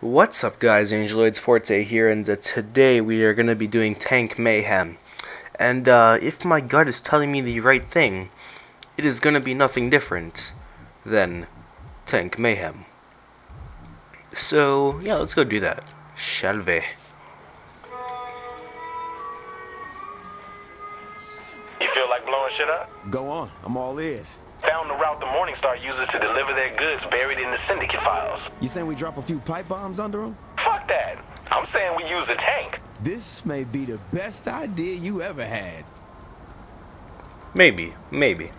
What's up guys, Angeloids Forte here, and uh, today we are going to be doing Tank Mayhem. And uh, if my gut is telling me the right thing, it is going to be nothing different than Tank Mayhem. So, yeah, let's go do that. Shall we? You feel like blowing shit up? Go on, I'm all ears. Found the route the Morningstar uses to deliver their goods buried in the syndicate files. You saying we drop a few pipe bombs under them? Fuck that. I'm saying we use a tank. This may be the best idea you ever had. Maybe, maybe.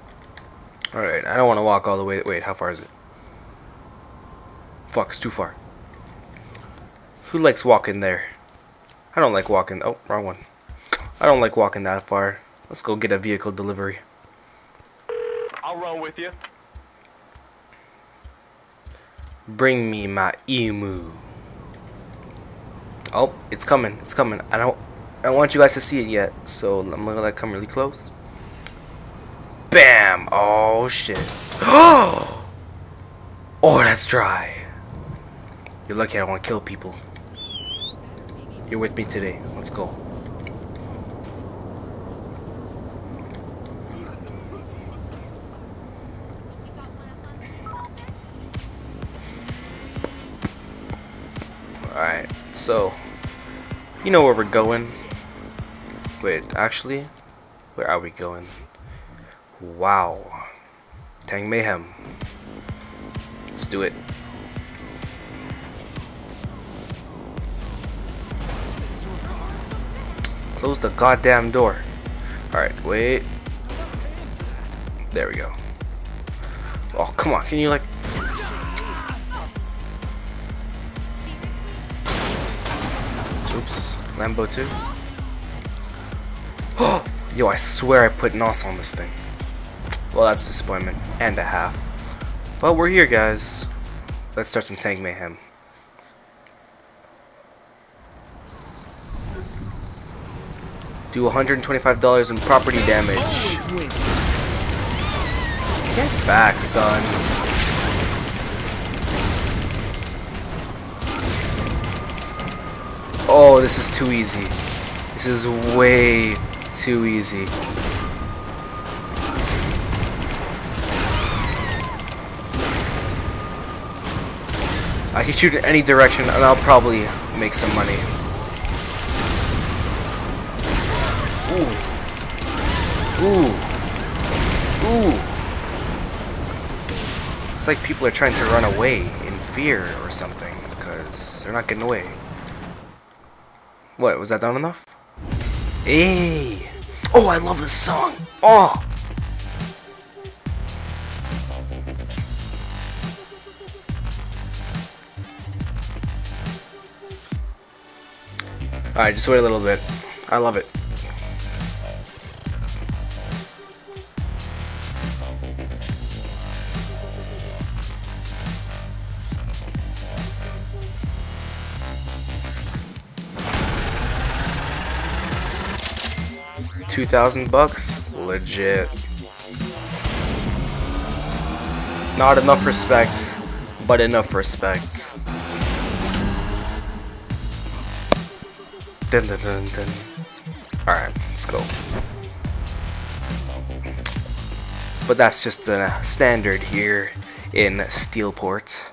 Alright, I don't want to walk all the way. Wait, how far is it? Fuck, it's too far. Who likes walking there? I don't like walking. Oh, wrong one. I don't like walking that far. Let's go get a vehicle delivery. I'll run with you. Bring me my emu. Oh, it's coming. It's coming. I don't I don't want you guys to see it yet, so I'm gonna like come really close. Bam! Oh shit. Oh that's dry. You're lucky I don't want to kill people. You're with me today. Let's go. So, you know where we're going. Wait, actually, where are we going? Wow. Tank Mayhem. Let's do it. Close the goddamn door. Alright, wait. There we go. Oh, come on. Can you, like, Lambo 2. Oh! Yo, I swear I put NOS on this thing. Well, that's a disappointment. And a half. But we're here, guys. Let's start some tank mayhem. Do $125 in property damage. Get back, son. Oh, this is too easy. This is way too easy. I can shoot in any direction and I'll probably make some money. Ooh. Ooh. Ooh. It's like people are trying to run away in fear or something because they're not getting away. What, was that done enough? Hey! Oh, I love this song! Oh! Alright, just wait a little bit. I love it. 2,000 bucks? Legit. Not enough respect, but enough respect. Dun dun dun dun. Alright, let's go. But that's just a standard here in Steelport.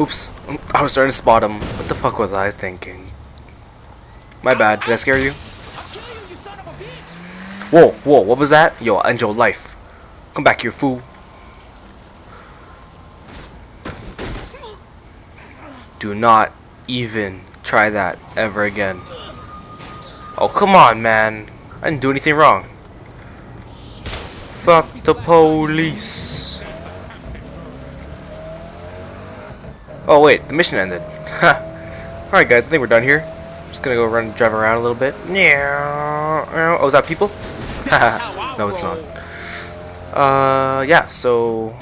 Oops, I was trying to spot him. What the fuck was I thinking? My bad. Did I scare you? Whoa, whoa, what was that? Yo, end your life. Come back here, fool. Do not even try that ever again. Oh, come on, man. I didn't do anything wrong. Fuck the police. Oh, wait, the mission ended. Alright, guys, I think we're done here just gonna go run, drive around a little bit. Yeah. Oh, is that people? no, it's not. Uh, yeah. So,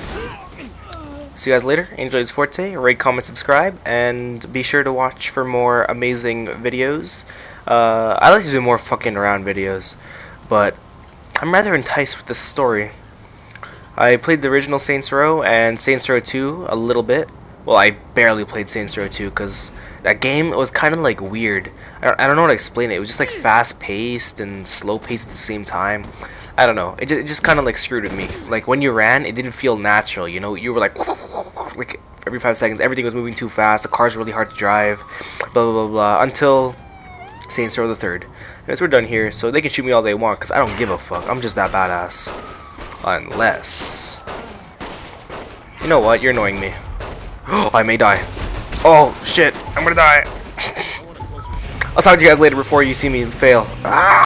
see you guys later. Angeloids Forte. Rate, comment, subscribe, and be sure to watch for more amazing videos. Uh, I like to do more fucking around videos, but I'm rather enticed with the story. I played the original Saints Row and Saints Row 2 a little bit, well, I barely played Saints Row 2 because that game was kind of like weird. I don't, I don't know how to explain it. It was just like hmm. fast paced and slow paced at the same time. I don't know. It just, it just kind of like screwed with me. Like when you ran, it didn't feel natural. You know, you were like like every five seconds, everything was moving too fast. The car's really hard to drive. Blah blah blah blah. Until Saints Row the Third. As we're done here, so they can shoot me all they want, because I don't give a fuck. I'm just that badass. Unless... You know what? You're annoying me. I may die. Oh, shit. I'm gonna die. I'll talk to you guys later before you see me fail. Ah!